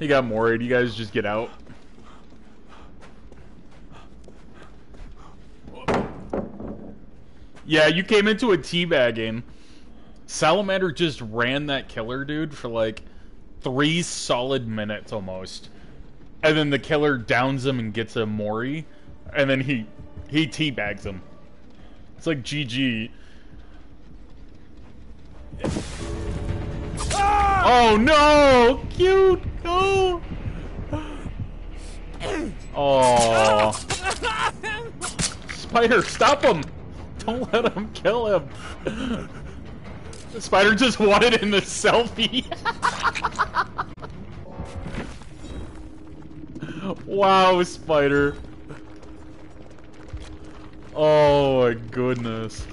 He got worried. You guys just get out. Yeah, you came into a teabagging. Salamander just ran that killer dude for like three solid minutes almost. And then the killer downs him and gets a Mori. And then he he teabags him. It's like GG. Ah! Oh no! Cute! Oh. Spider, stop him! Don't let him kill him! The spider just wanted in the selfie! wow, Spider. Oh my goodness.